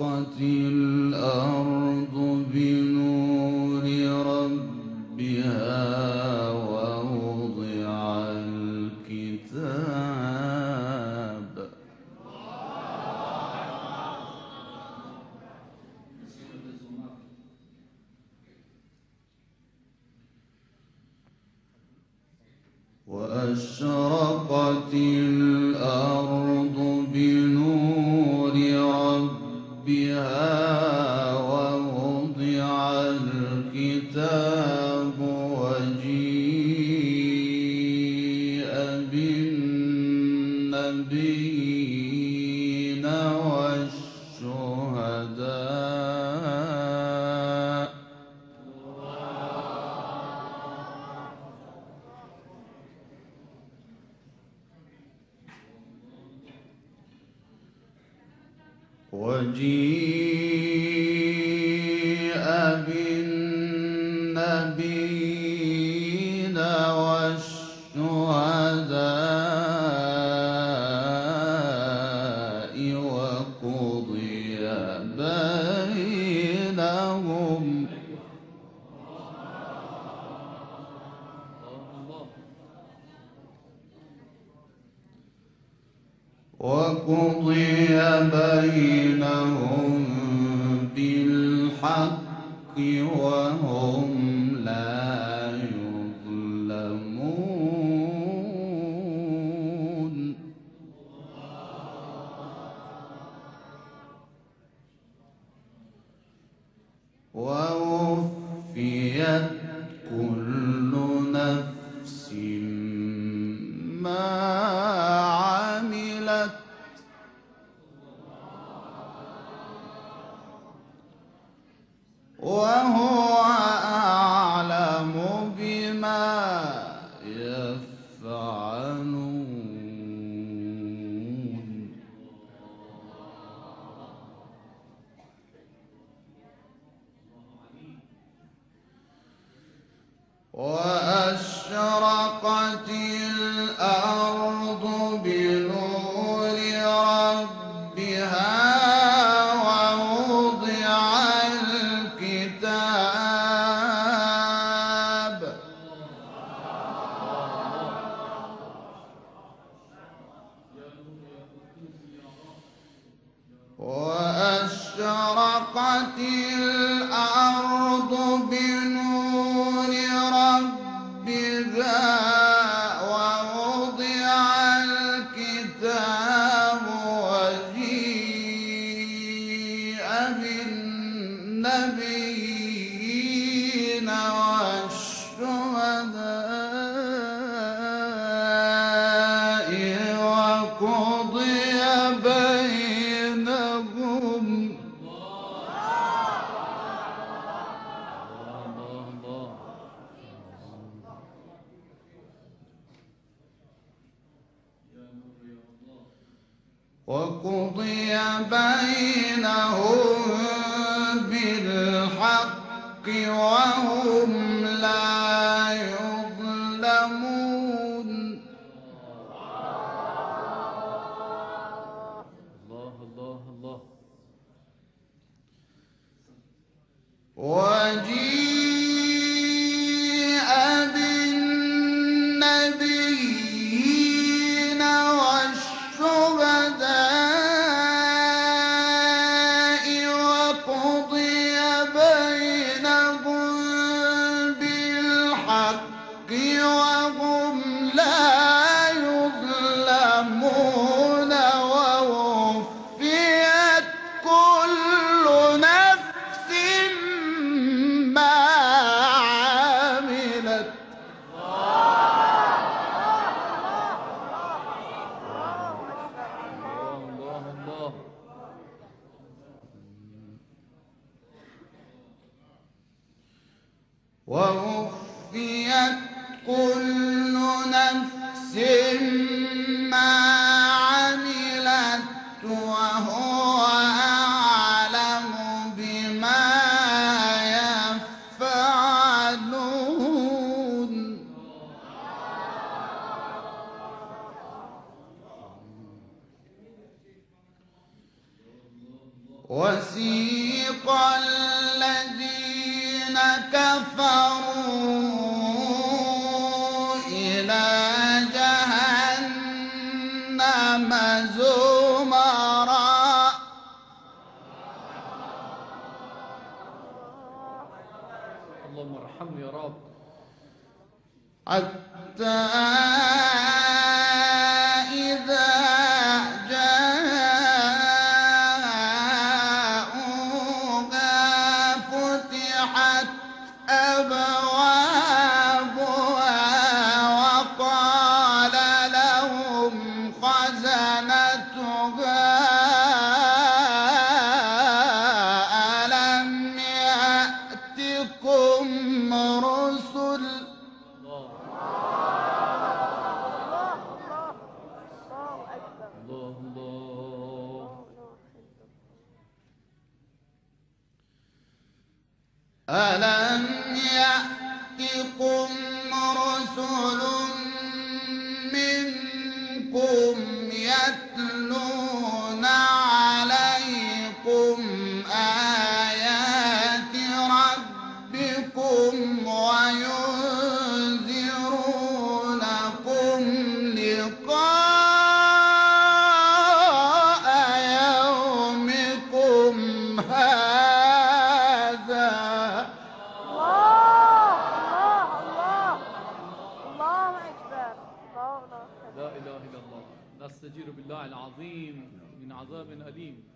وانشقت الأرض بنور ربها. والنبيين والشهداء لهم وقضي بينهم بالحق والحق النبيين والشهداء. حتى عذاب أليم.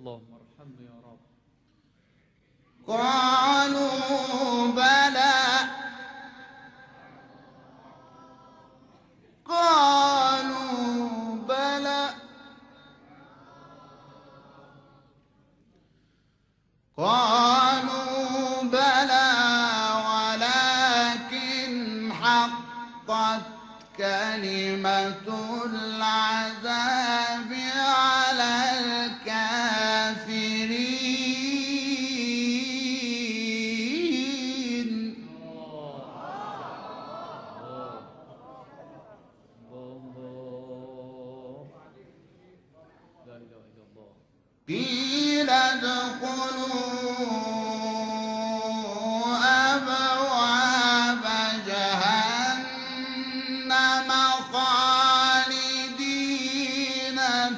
اللهم ارحمه يا رب. قالوا قيل ادخلوا أبواب جهنم خالدين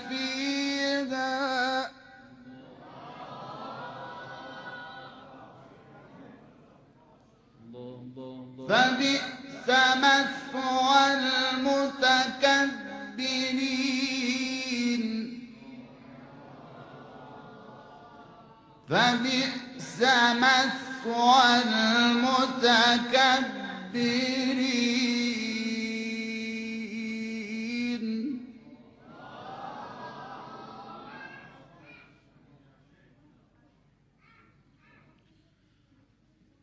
فيها. فبئس مثوى المتكبرين. فبئس مثوى المتكبرين.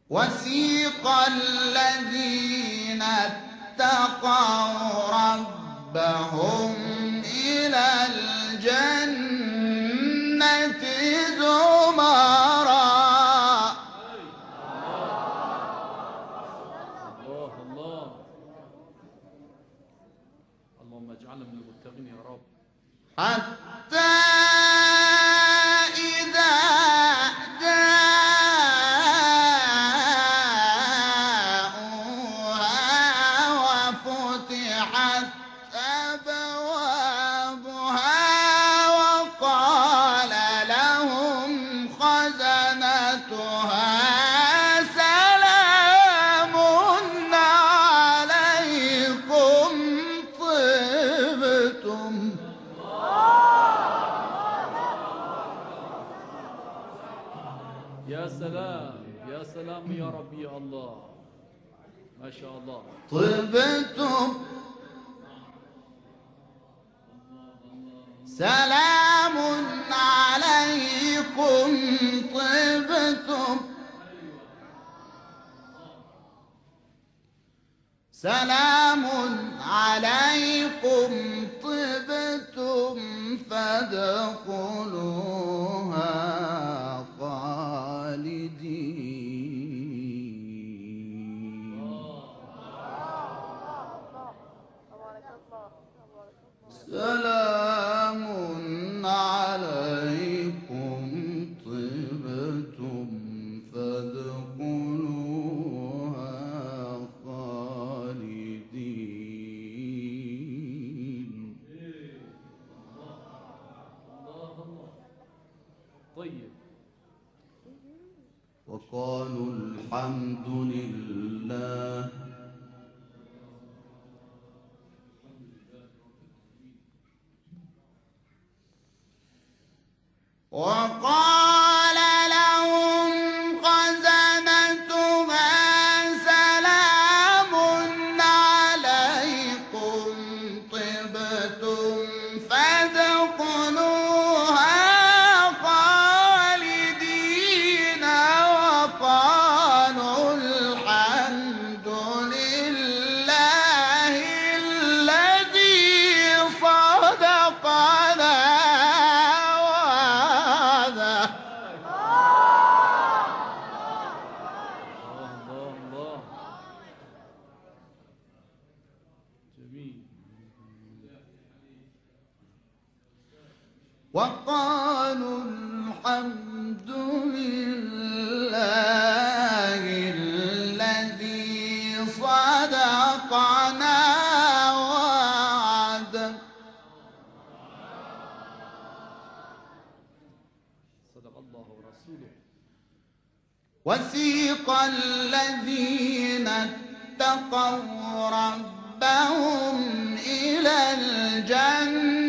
وسيق الذين اتقوا ربهم إلى الجنة. Ant يا ربي يا الله. ما شاء الله. طبتم سلام عليكم. طبتم سلام عليكم. طبتم فادخلوا طيب. وقالوا الحمد لله. ورسوله. وسيق الذين اتقوا ربهم إلى الجنة.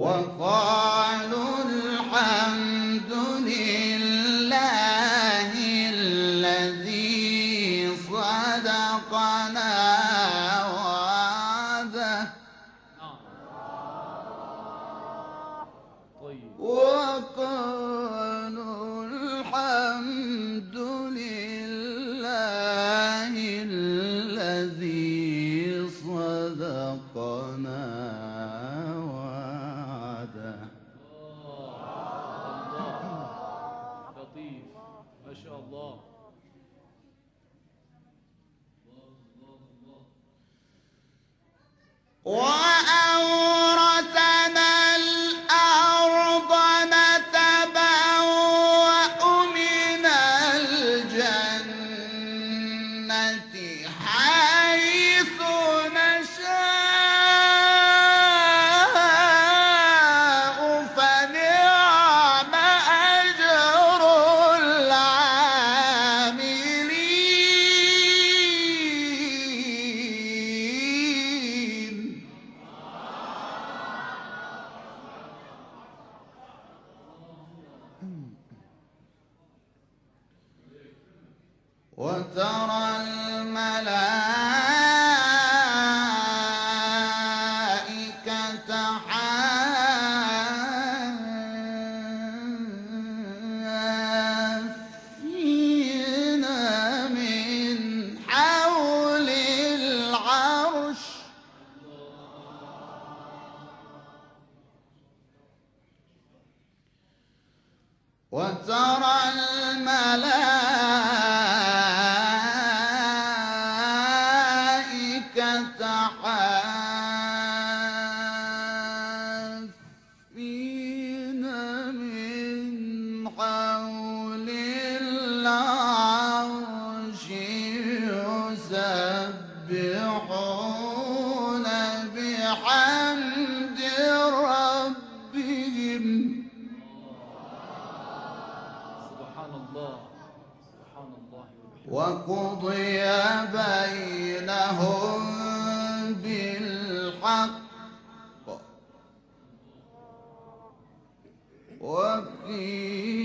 وقال وترى الملائكة حافين من حول العرش يسبحون بحمد ربهم. وقضي بينهم بالحق. وقيل